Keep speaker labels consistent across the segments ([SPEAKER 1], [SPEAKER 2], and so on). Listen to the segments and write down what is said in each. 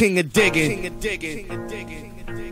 [SPEAKER 1] king of digging. King of digging.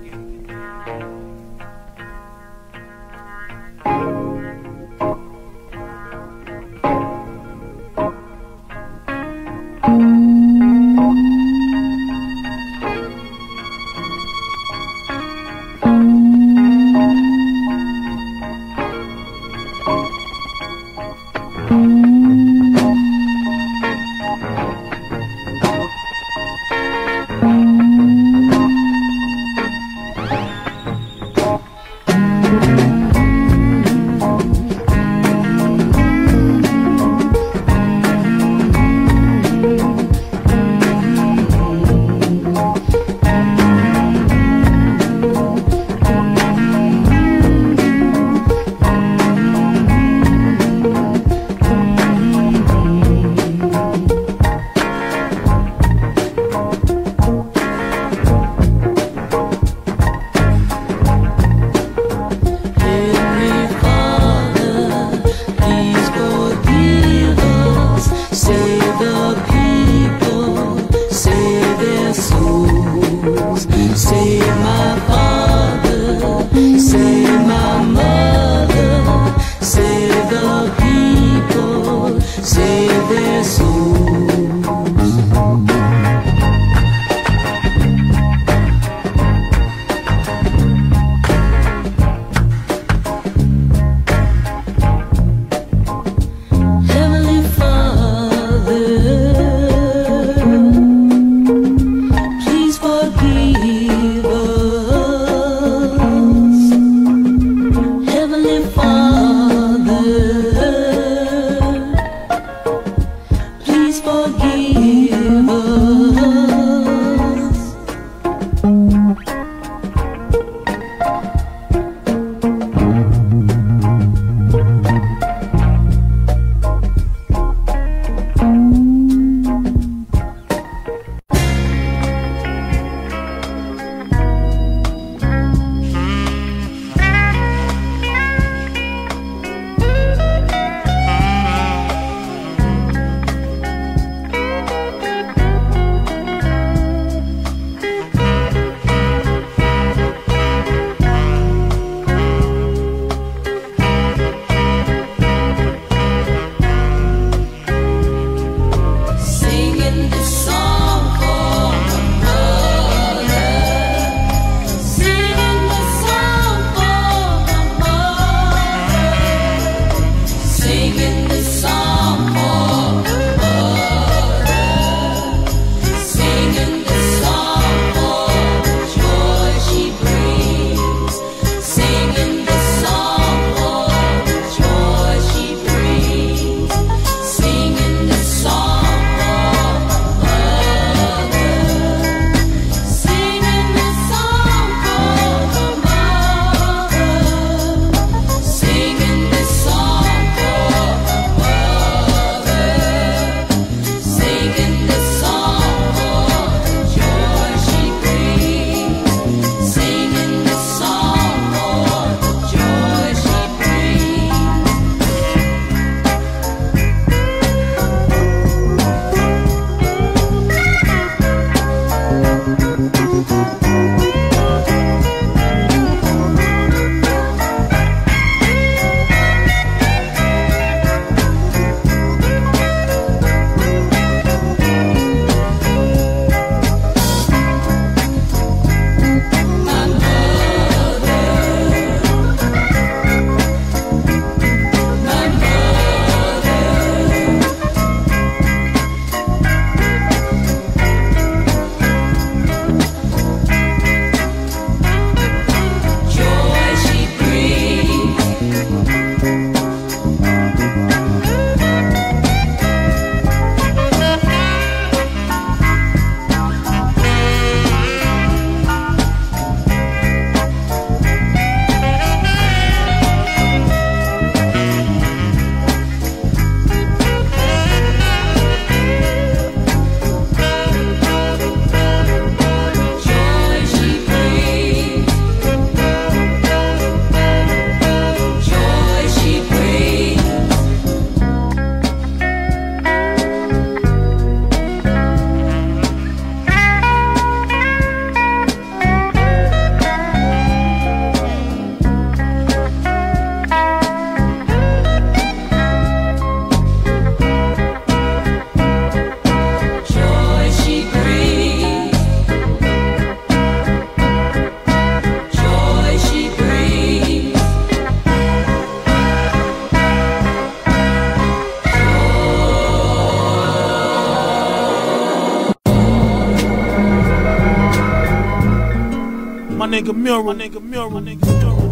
[SPEAKER 2] Nigga Muro. My nigga Muro. My nigga Muro.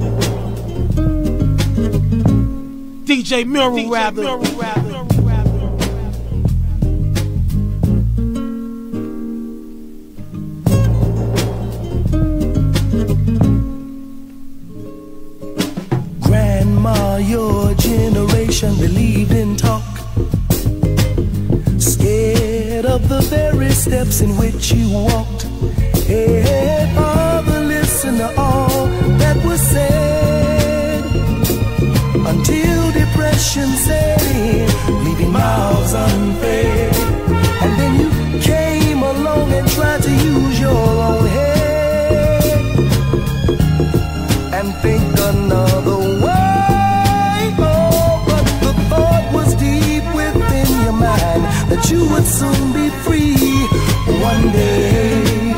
[SPEAKER 2] DJ Muro, DJ rather. Muro, rather.
[SPEAKER 3] Grandma, your generation believed in talk. Scared of the very steps in which you walked. Unfed. And then you came along and tried to use your own head and think another way. Oh, but the thought was deep within your mind that you would soon be free one day.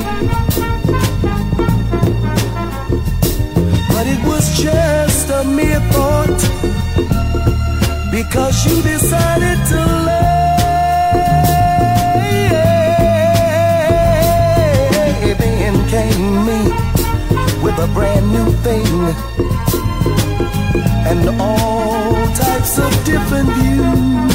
[SPEAKER 3] But it was just a mere thought because you decided to lay. A brand new thing and all types of different views.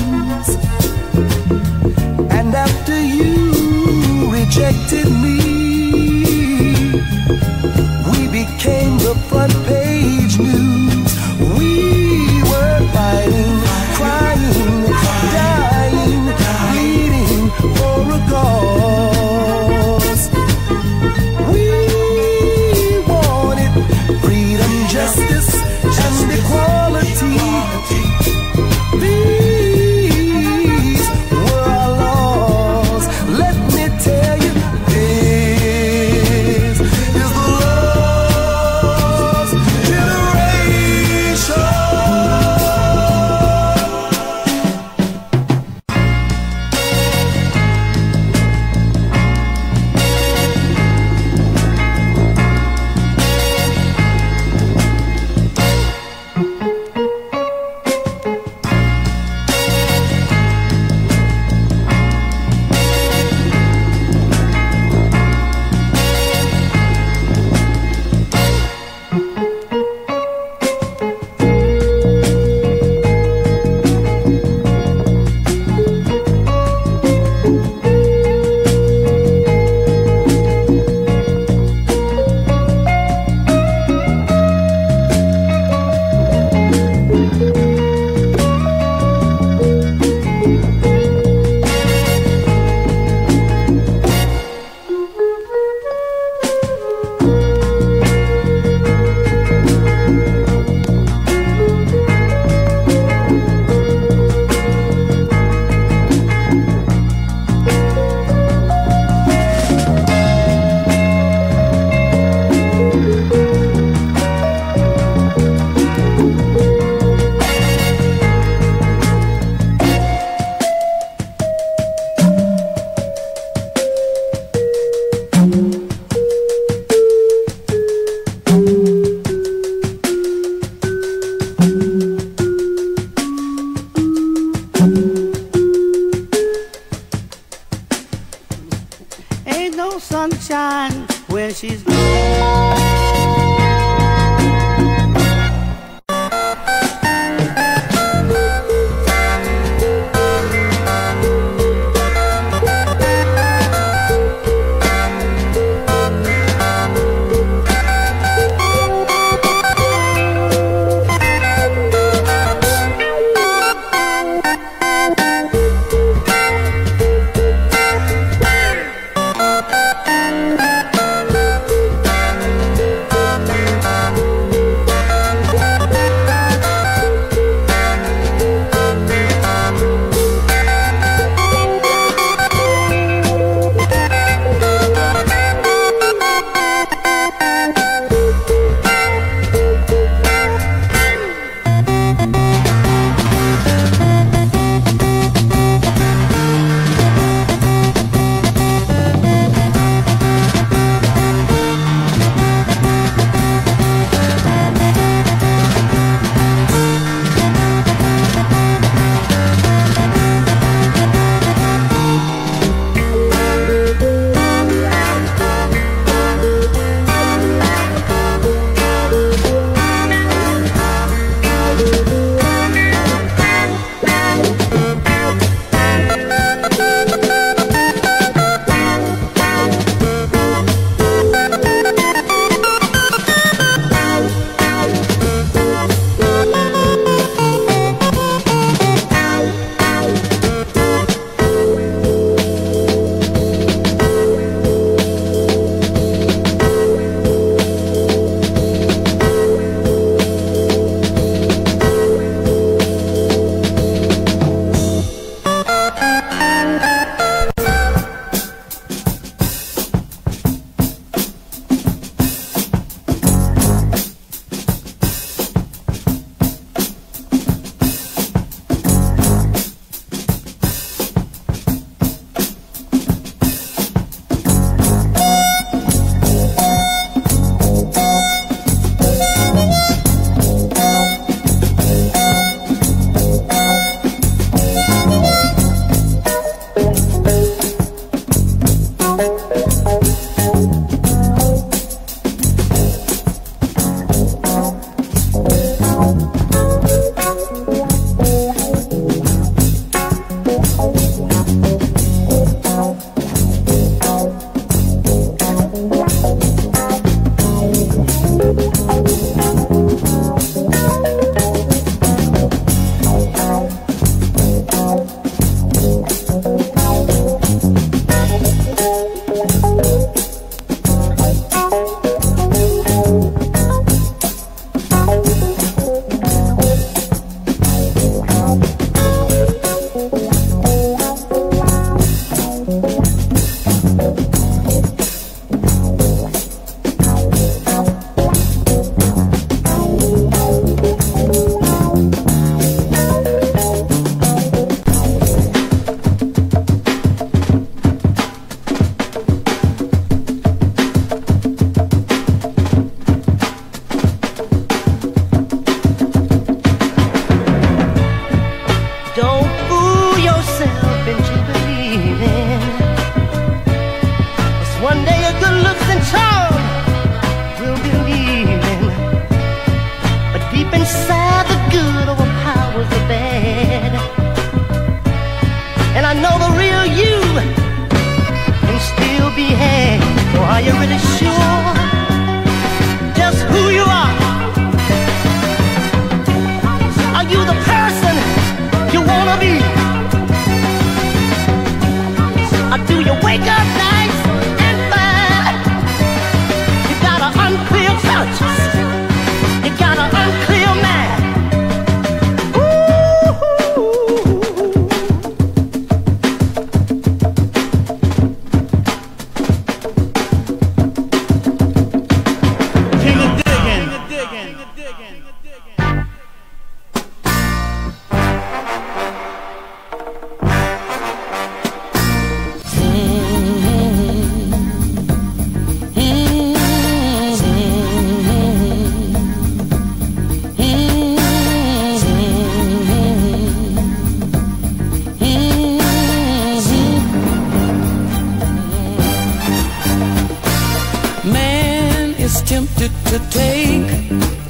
[SPEAKER 4] Tempted to take,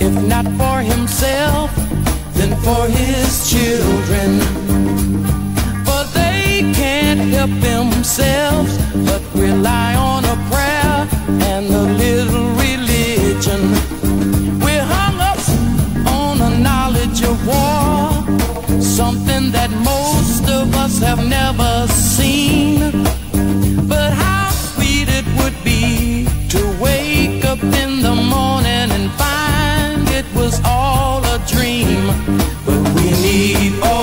[SPEAKER 4] if not for himself, then for his children. For they can't help themselves, but rely on a prayer and a little religion. We're hung up on a knowledge of war, something that most of us have never seen. Dream. But we need order.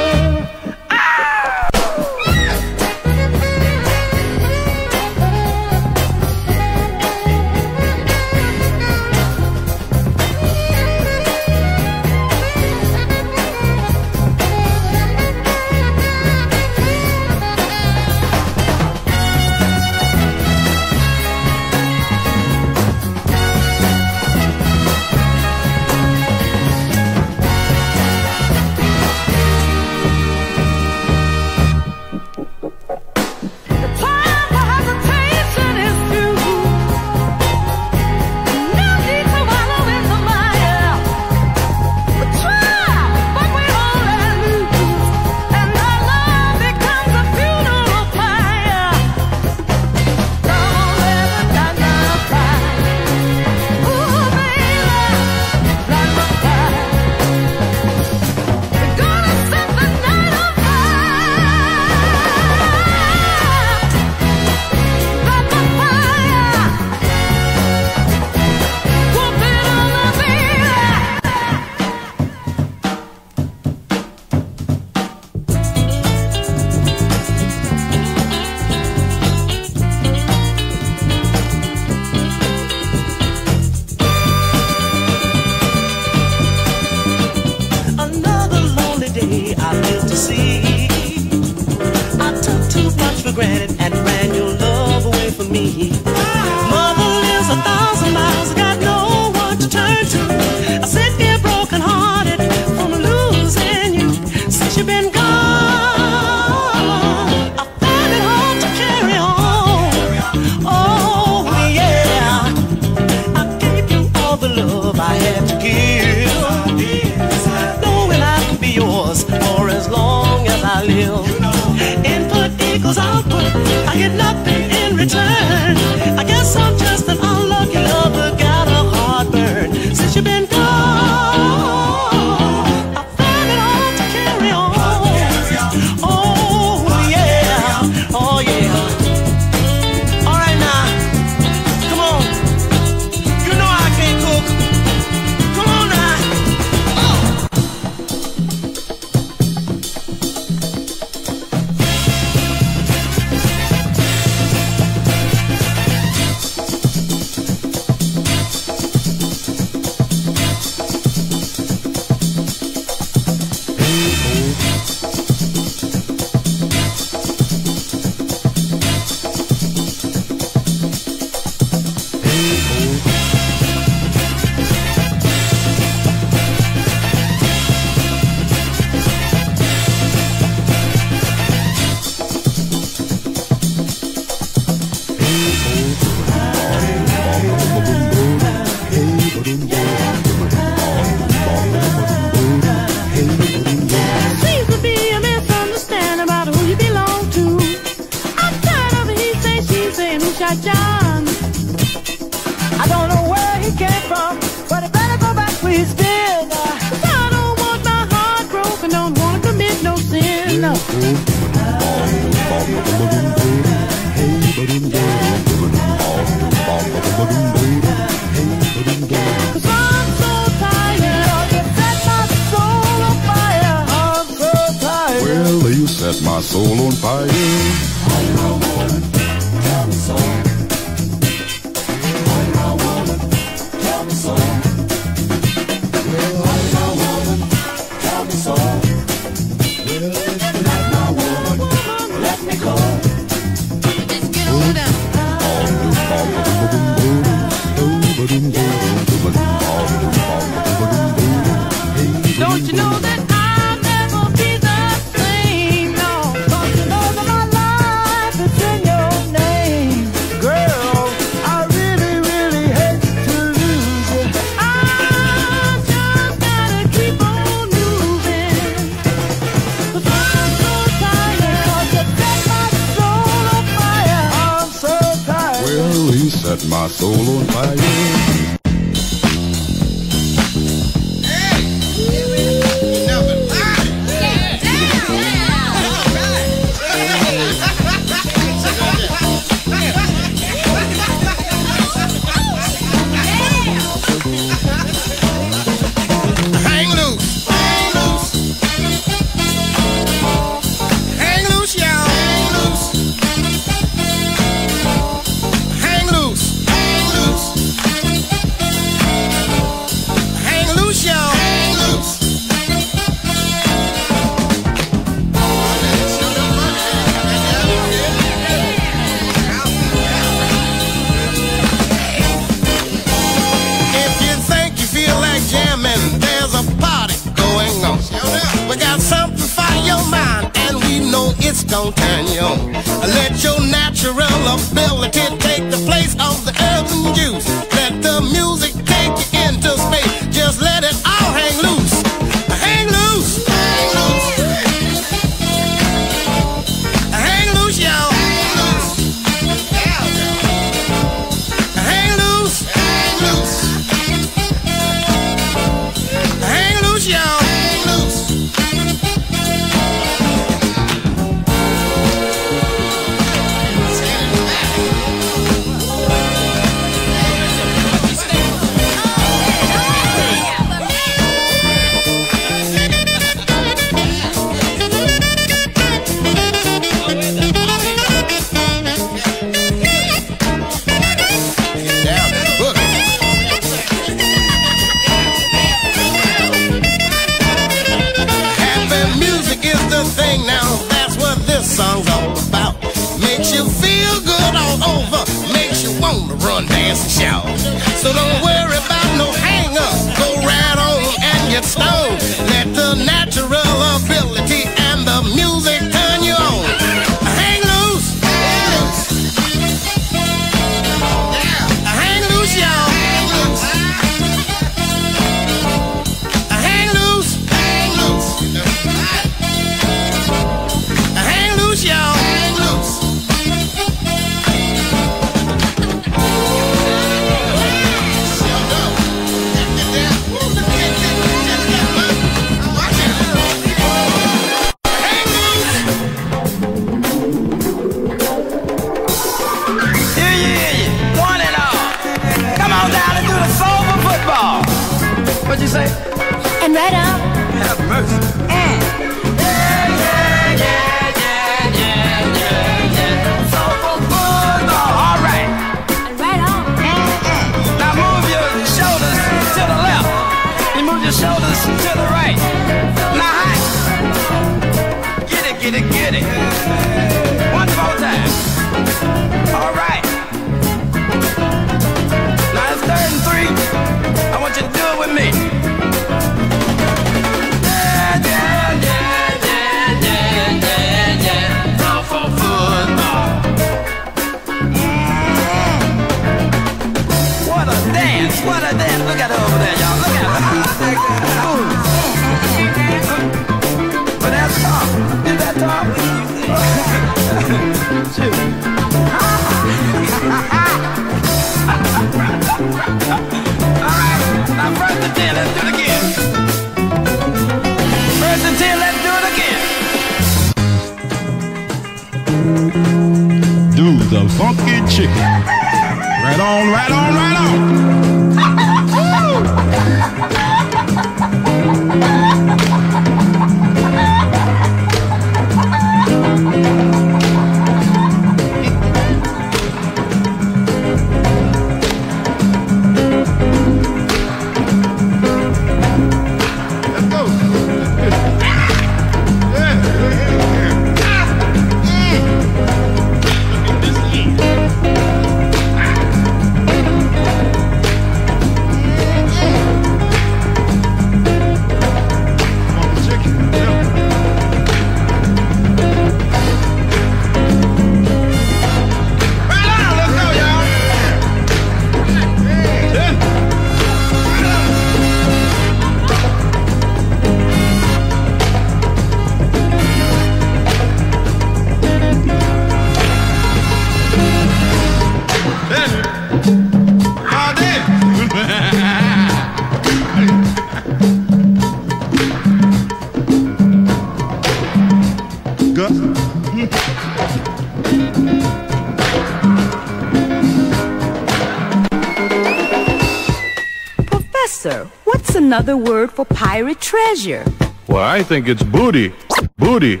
[SPEAKER 5] another word for pirate treasure?
[SPEAKER 6] Well, I think it's booty. Booty.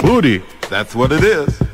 [SPEAKER 6] booty. That's what it is.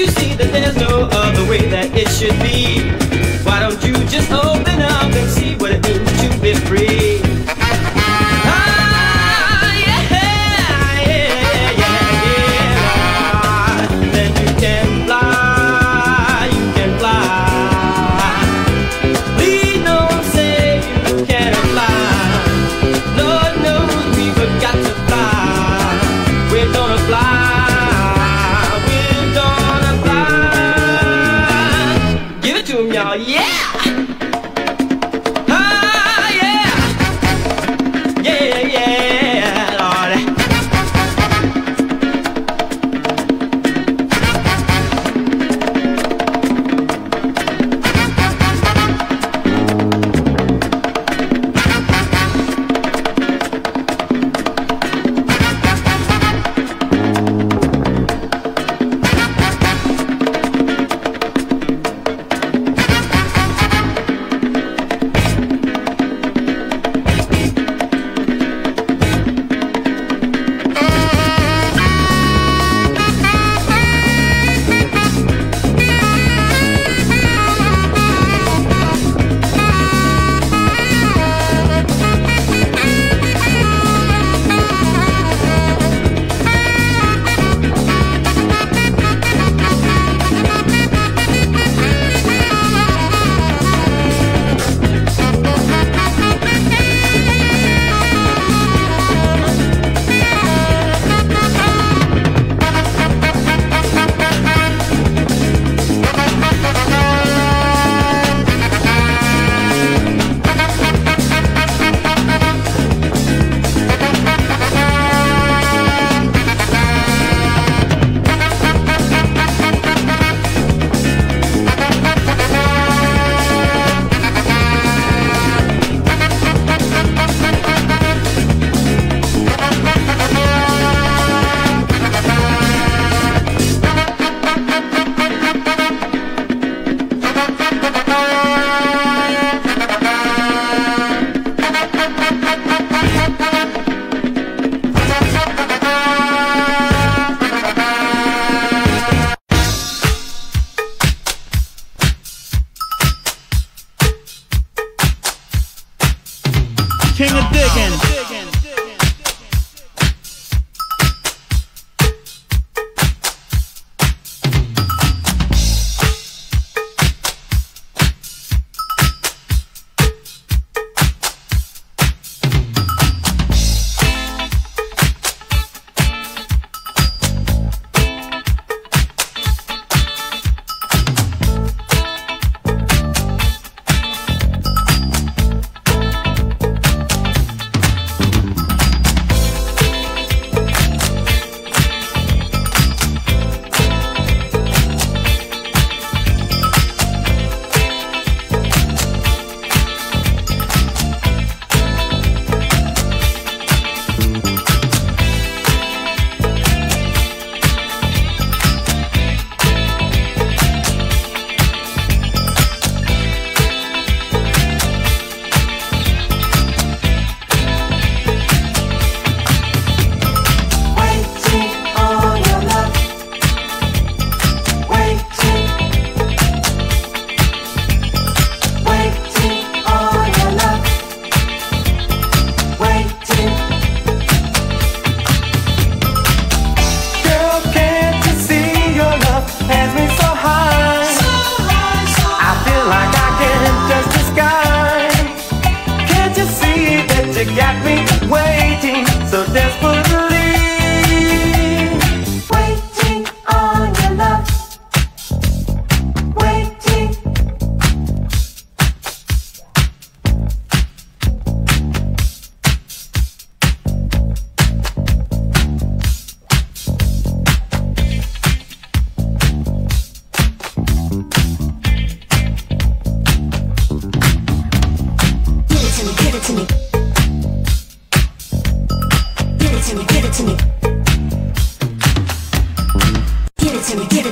[SPEAKER 6] you see
[SPEAKER 7] that there's no other way that it should be? Why don't you just open up and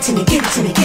[SPEAKER 7] to
[SPEAKER 8] me,
[SPEAKER 9] give it to me,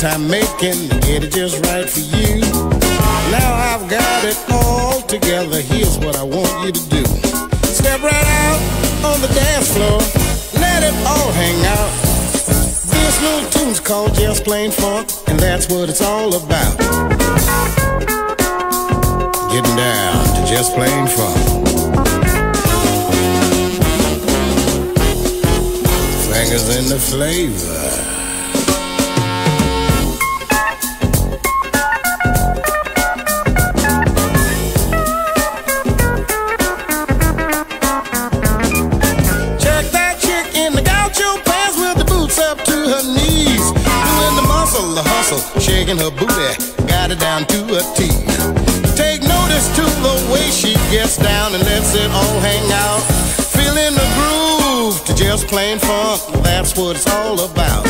[SPEAKER 10] time
[SPEAKER 11] making shaking her booty, got it down to a T. Take notice to the way she gets down and lets it all hang out. Feeling the groove to just plain funk, that's what it's all about.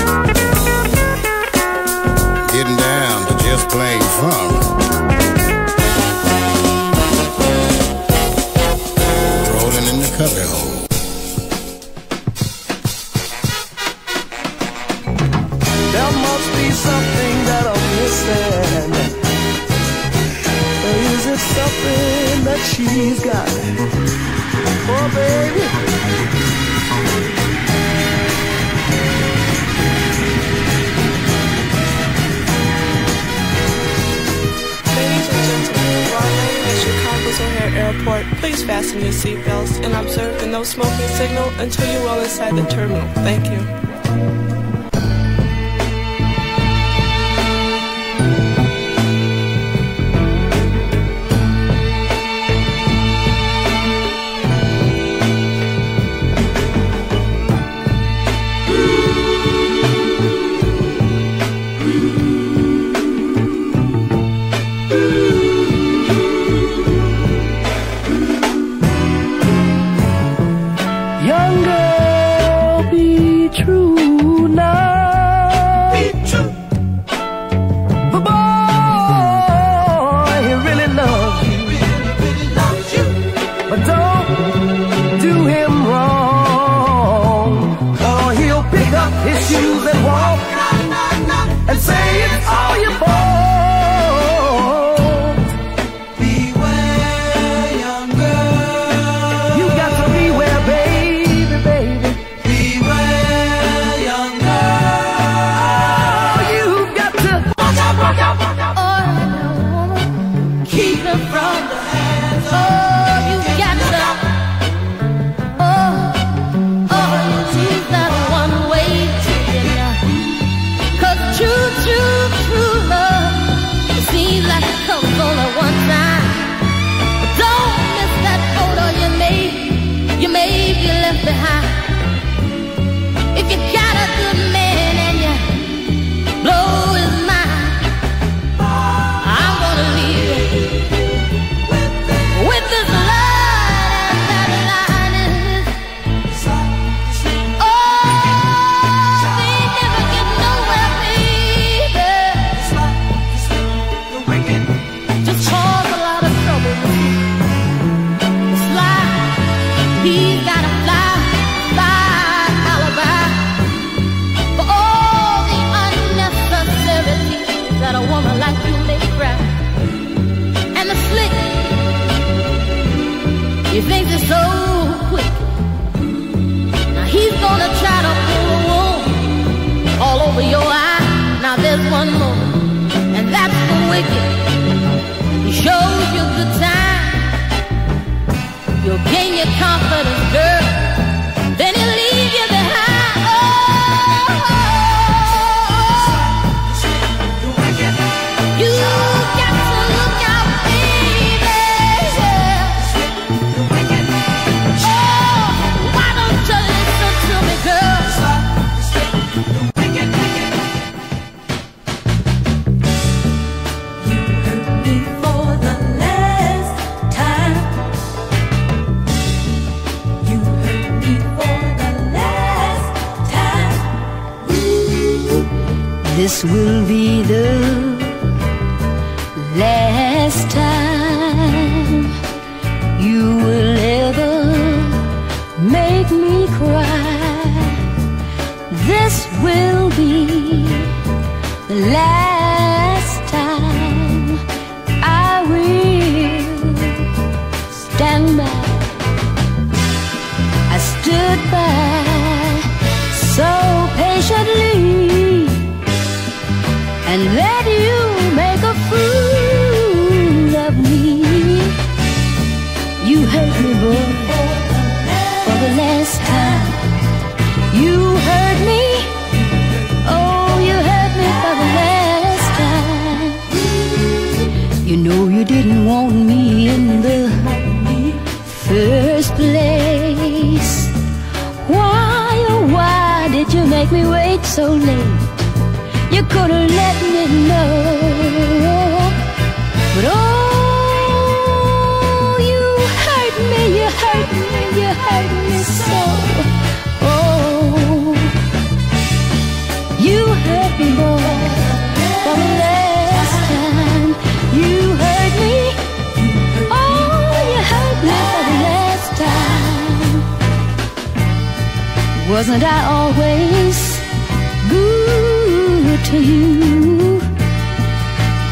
[SPEAKER 12] seatbelts and observe the no smoking signal until you're well inside the terminal. Thank you.
[SPEAKER 13] behind. If you got a good your confidence, girl. will be so
[SPEAKER 10] late. You could have let me know. But oh, you hurt me, you hurt me, you hurt me so. Oh, you hurt me, boy, for the last time. You hurt me. Oh, you hurt me for the last time. Wasn't I always to you?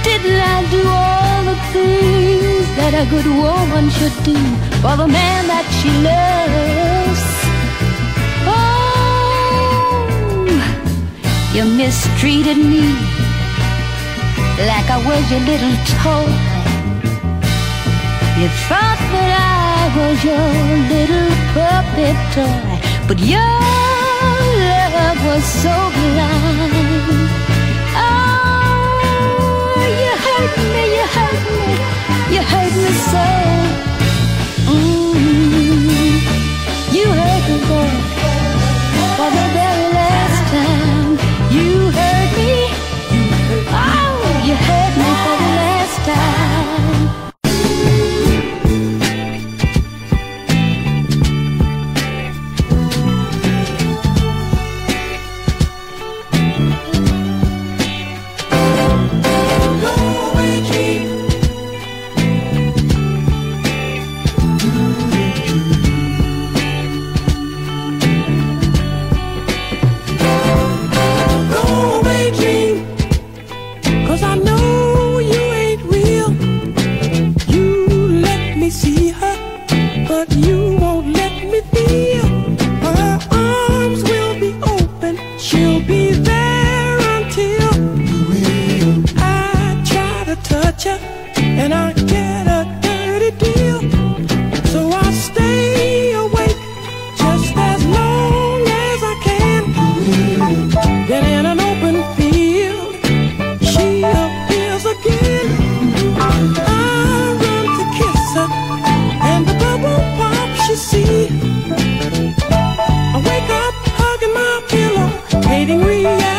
[SPEAKER 10] Didn't I do all the things that a good woman should do for the man that she loves? Oh, you mistreated me like I was your little toy. You thought that I was your little puppet toy, but your love was so blind. Hurt me, you hurt me, you hurt me so. Mm, you hurt me, boy,
[SPEAKER 12] touch her and I get a dirty deal. So I stay awake just as long as I can. Then in an open field, she appears again. I run to kiss her, and the bubble pop she see. I wake up hugging my pillow, hating reality.